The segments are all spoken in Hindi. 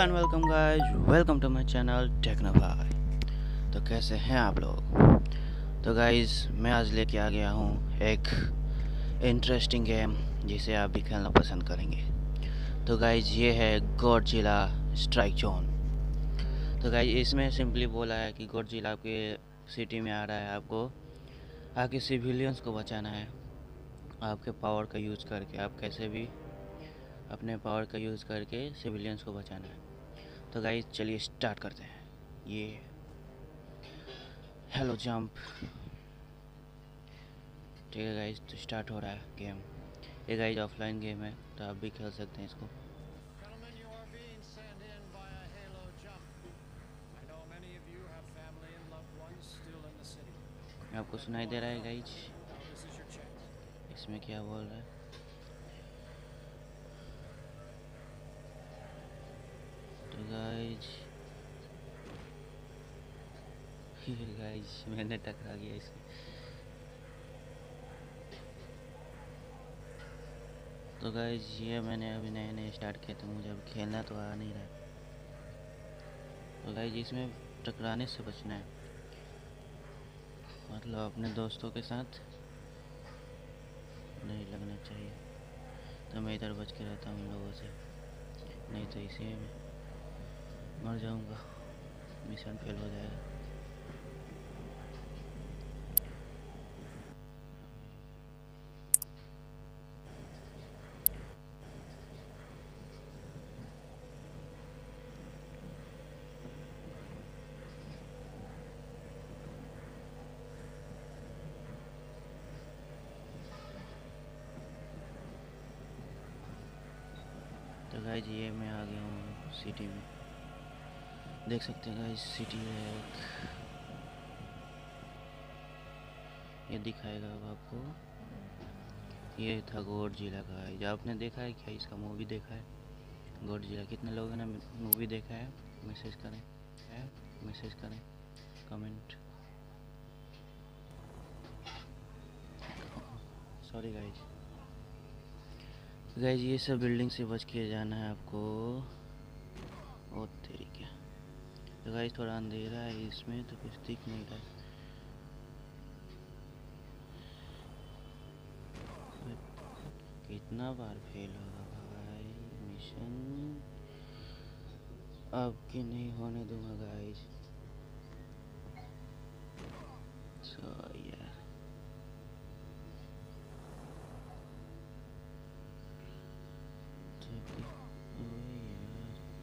And welcome guys welcome to my channel techno भाई तो कैसे हैं आप लोग? तो गाइस मैं आज लेके आ गया हूँ एक इंटरेस्टिंग गेम जिसे आप भी खेलना पसंद करेंगे। तो गाइस ये है गॉडजिला स्ट्राइक जोन तो गाइस इसमें सिंपली बोला है कि गॉडजिला आपके सिटी में आ रहा है। आपको आके सिविलियंस को बचाना है। आपके पावर का यूज़ करके, आप कैसे भी अपने पावर का यूज़ करके सिविलियंस को बचाना है। तो गाइज़ चलिए स्टार्ट करते हैं। ये हेलो जंप ठीक है गाइज़ तो स्टार्ट हो रहा है गेम ये गाइज़ ऑफलाइन गेम है तो आप भी खेल सकते हैं इसको। आपको सुनाई दे रहा है गाइज़ इसमें क्या बोल रहा है? गाइस मैंने टकरा गया इसे तो गाइस ये मैंने अभी नए नए स्टार्ट किया तो मुझे अब खेलना तो आ नहीं रहा। तो गाइस इसमें टकराने से बचना है। मतलब अपने दोस्तों के साथ नहीं लगना चाहिए। तो मैं इधर बच के रहता हूँ लोगों से। नहीं तो इसी में। मर जाऊँगा। मिशन फेल हो जाएगा। तो गाइज़ ये मैं आ गया हूँ सिटी में। देख सकते हैं गाइज़ सिटी है एक। ये दिखाएगा अब आपको। ये था गोड जिला का। है आपने देखा है क्या? इसका मूवी देखा है? गौर जिला। कितने लोगों ने मूवी देखा है? मैसेज करें। है? मैसेज करें। कमेंट सॉरी गाइज़ गाइज़ ये सब बिल्डिंग से बच के जाना है आपको। क्या तो गाइज़ थोड़ा अंधेरा है इसमें तो कुछ दिख नहीं रहा है। कितना बार फेल होगा भाई मिशन अब की नहीं होने दूँगा गाइज़ सो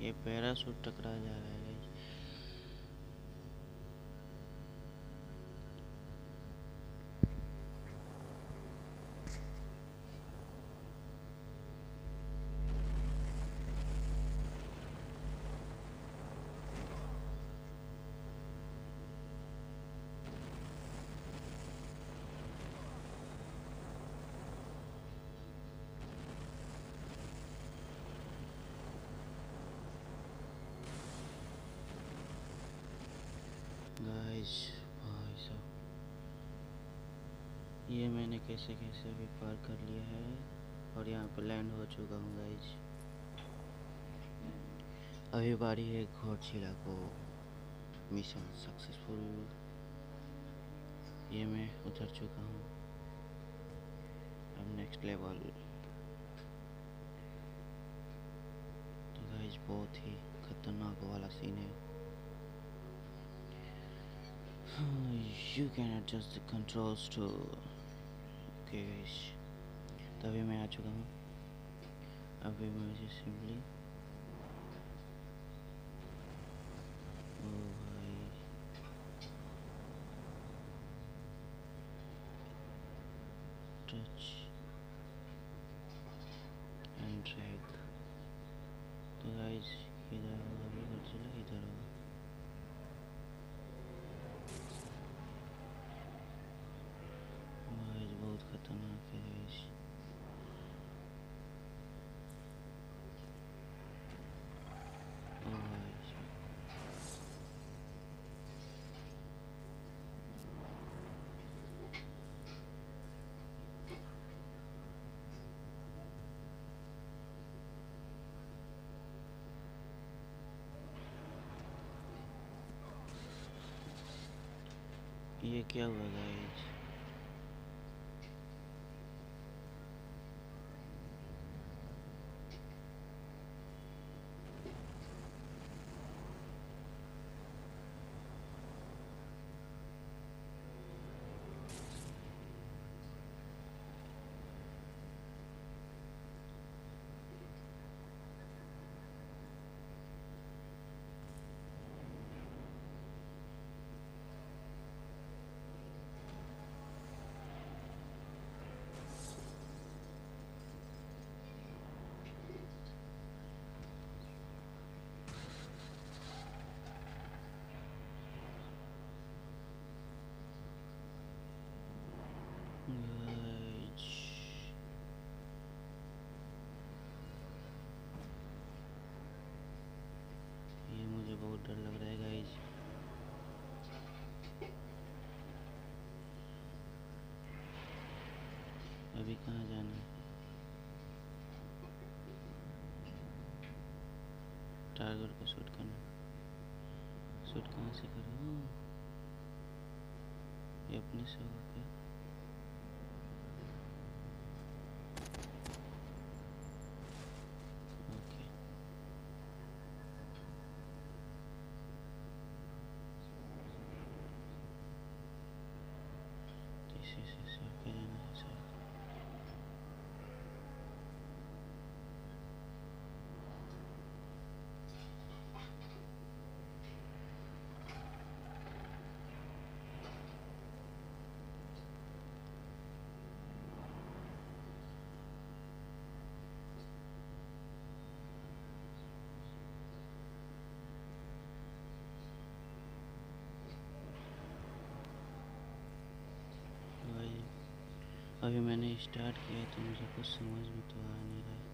ये पैरासूट टकरा जा रहा है guys। गाइस भाई साहब ये मैंने कैसे कैसे भी पार कर लिया है और यहाँ पे लैंड हो चुका हूँ गाइस अभी बारी है घोड़चिला को मिशन सक्सेसफुल ये मैं उतर चुका हूँ। अब नेक्स्ट लेवल तो गाइस बहुत ही खतरनाक वाला सीन है। You can adjust the controls to guys तभी मैं आ चुका हूँ। अभी मुझे सिंपली ओ भाई टच एंड ड्रैग तो गाइस इधर होगा अभी इधर चला इधर होगा गाइस बहुत खतरनाक है गाइस ओ गाइस ये क्या हुआ गाइस गाइस ये मुझे बहुत डर लग रहा है गाइस अभी कहाँ जाना है? टारगेट को शूट करना शूट कहाँ से करो? ये अपने से होगा क्या ओके तो इसी से सर पे जाना है सर भाई अभी मैंने स्टार्ट किया तो मुझे कुछ समझ में तो आ नहीं रहा है।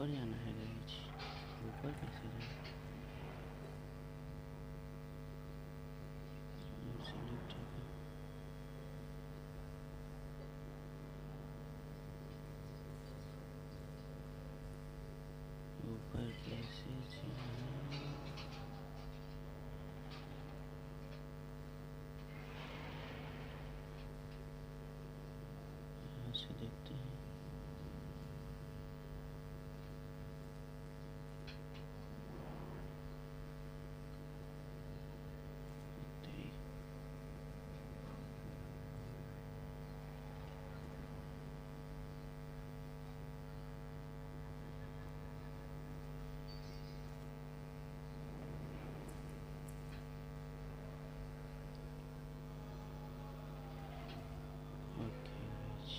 ऊपर जाना है गाइस ऊपर कैसे जाए है? ऊपर कैसे जाए यहाँ से देखते हैं देखते ही ओके गाइस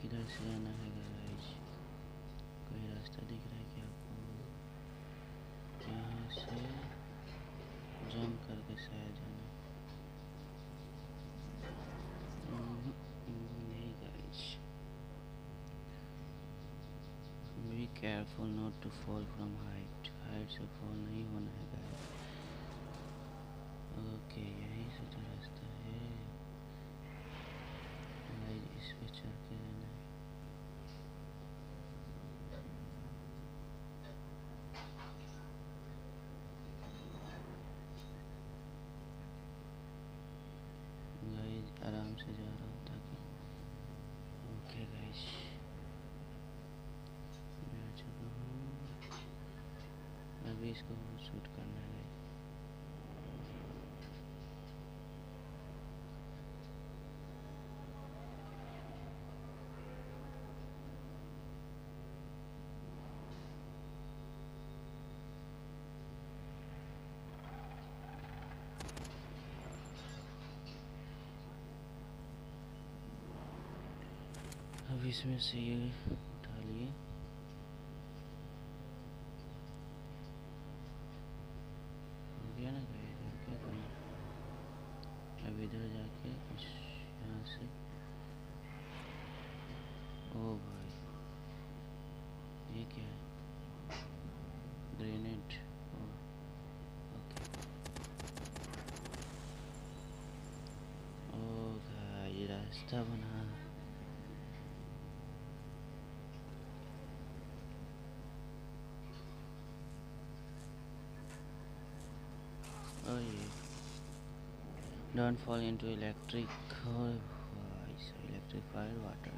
किधर से जाना है गाइस कोई रास्ता दिख रहा है क्या आपको? यहाँ से जंप करके शायद जाना नहीं guys be careful not to fall from height height से फॉल नहीं होना है गाइस ओके यही से तो रास्ता है। इस पे चल के जाना से जा रहा हूँ ताकि ओके गाइस। मैं चुका हूँ। अभी इसको शूट करना है guys। अब इसमें से ये उठा लिए अब इधर जाके ग्रेनेड। रास्ता बना Oh yeah. Don't fall into electric oh, electric fire water.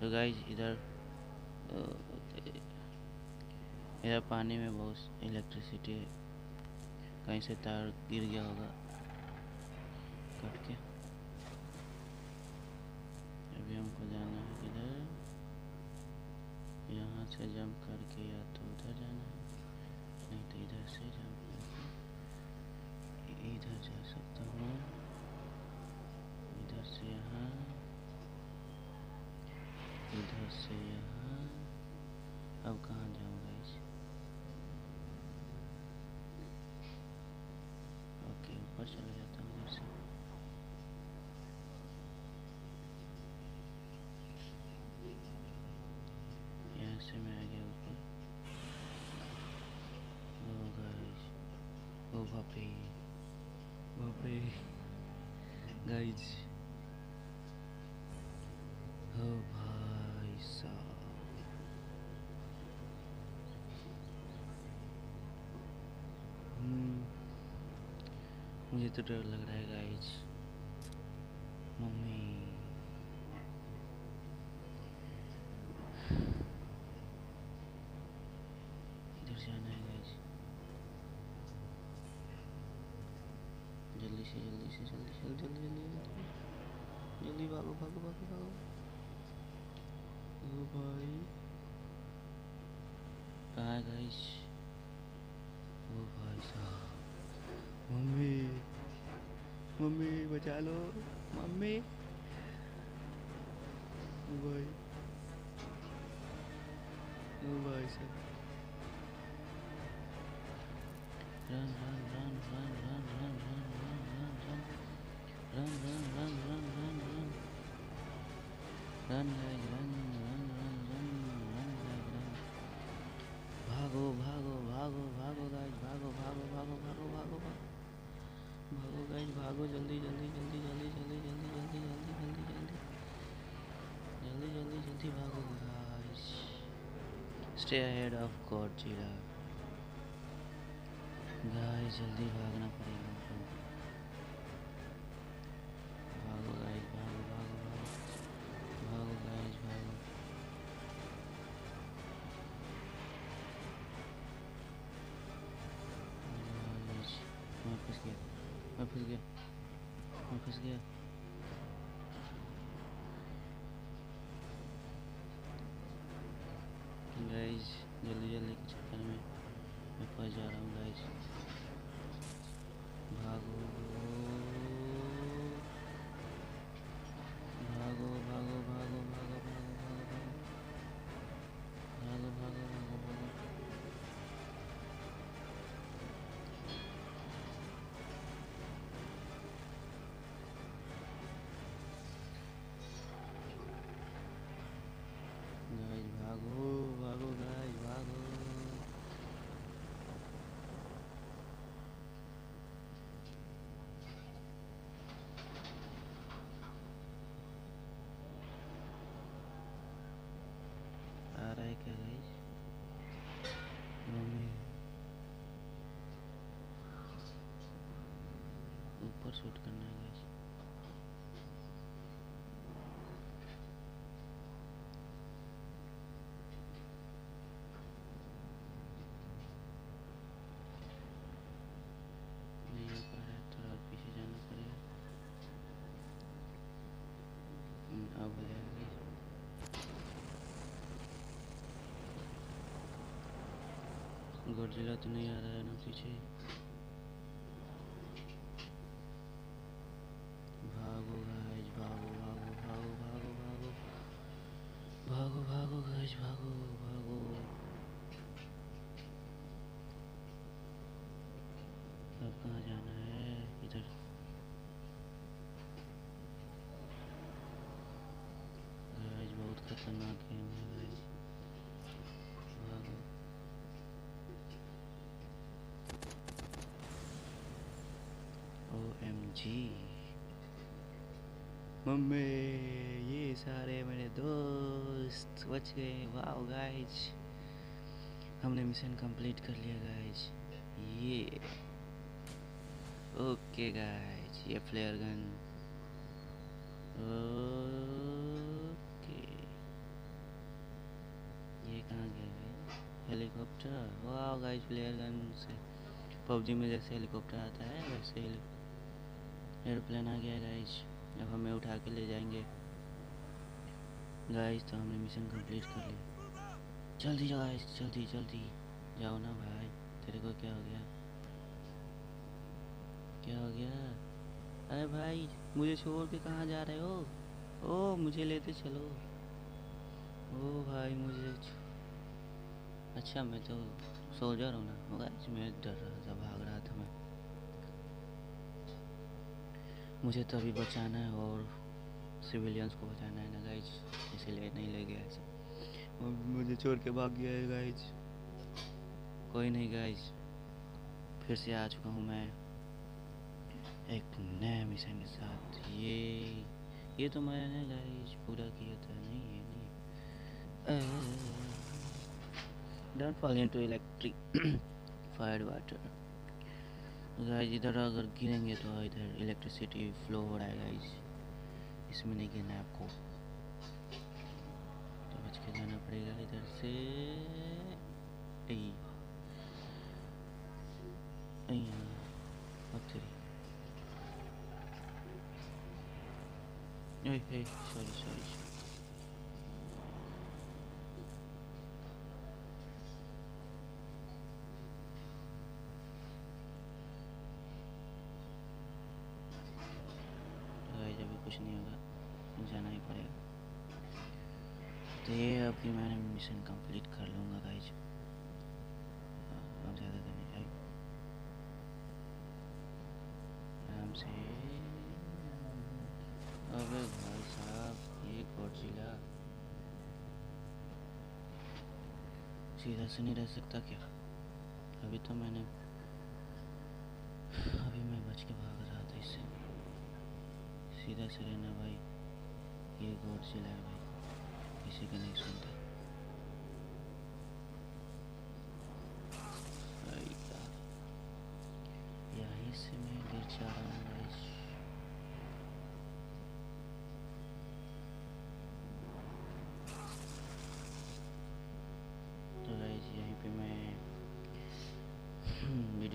तो गाइज़ इधर इधर पानी में बहुत इलेक्ट्रिसिटी है। कहीं से तार गिर गया होगा। कट के। अभी हमको जाना है किधर यहाँ से जंप करके या तो उधर जाना है नहीं तो इधर से करके इधर जा सकता हूँ। इधर से यहाँ, इधर से यहाँ। अब कहाँ जाऊँगा इस ओके ऊपर चले जाता हूँ इधर से। से मैं आ गया ऊपर। ओ गाइस ओ बाप हो भाई साहब मुझे तो डर लग रहा है गाइस मम्मी इधर जाना है गाइस जल्दी से जल्दी से जल्दी जल्दी जल्दी जल्दी भागो भागो भागो भागो ओ भाई कहाँ गाइस ओ भाई साहब मम्मी मम्मी बचा लो मम्मी ओ भाई ओ भाई साहब run run run run run. Run guys run run run run run guys run भागो भागो भागो भागो गाइस भागो भागो भागो भागो भागो भागो गाइस भागो जल्दी जल्दी जल्दी जल्दी जल्दी जल्दी जल्दी जल्दी जल्दी जल्दी जल्दी जल्दी जल्दी भागो guys stay ahead of Godzilla guys जल्दी भागना पड़ेगा गया। मैं फंस गया। मैं फंस गया। गाइस जल्दी जल्दी के चक्कर में मैं फंस जा रहा हूँ गाइस गोडजिला तो नहीं आ रहा है ना पीछे। भागो गाइस भागो भागो भागो भागो भागो। भागो भागो गाइस भागो भागो। अब कहाँ जाना है? इधर। गाइस बहुत खतरनाक है गाइस भागो ओ एम जी। मम्मी, ये सारे मेरे दोस्त बच गए वाओ गाइस हमने मिशन कंप्लीट कर लिया गाइस ये। ओके गाइस ये फ्लेयर गन ओके ये कहाँ गया हेलीकॉप्टर वाह गाइस फ्लेयर गन से पबजी में जैसे हेलीकॉप्टर आता है, वैसे एयरप्लेन आ गया गाइस अब हमें उठा के ले जाएँगे। गाइस तो हमने मिशन कंप्लीट कर लिया। जल्दी जाओ गाइस जल्दी जल्दी जाओ ना भाई. तेरे को क्या हो गया? क्या हो गया? अरे भाई, मुझे छोड़ के कहाँ जा रहे हो? ओ, मुझे लेते चलो। ओ भाई, मुझे अच्छा मैं तो सोल्जर हूँ ना। गाइस मैं डर रहा था मैं मुझे तो अभी बचाना है और सिविलियंस को बचाना है ना गाइज़ इसीलिए नहीं ले गया ऐसे। और मुझे छोड़ के भाग गया है गाइज़ कोई नहीं गाइज़ फिर से आ चुका हूँ मैं एक नया मिशन के साथ। ये ये तो मैंने गाइज़ पूरा किया था। नहीं ये नहीं। Don't fall into electric fire water guys, इधर अगर गिरेंगे तो इधर इलेक्ट्रिसिटी फ्लो हो रहा है गाइस। इसमें नहीं गिरना है आपको। तो बच के जाना पड़ेगा इधर से। सॉरी सॉरी गाइस अभी कुछ नहीं होगा जाना ही पड़ेगा तो ये अभी मैंने मिशन कंप्लीट कर लूँगा गाइस अब ज़्यादा देर नहीं जाए आराम से अबे भाई साहब ये गॉडजिला सीधा से नहीं रह सकता क्या? अभी तो मैंने अभी मैं बच के भाग रहा था इससे। सीधा से रहना भाई। ये गॉड है भाई। किसी का नहीं सुनता।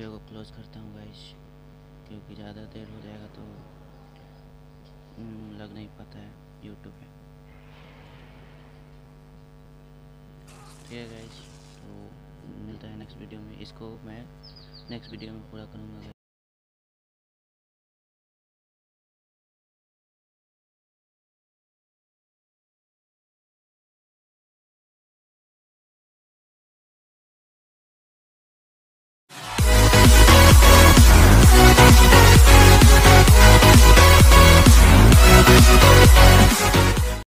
वीडियो को क्लोज करता हूँ गाइस क्योंकि ज़्यादा देर हो जाएगा तो हम्म, लग नहीं पाता है यूट्यूब पे। ठीक है गाइस तो मिलता है नेक्स्ट वीडियो में। इसको मैं नेक्स्ट वीडियो में पूरा करूँगा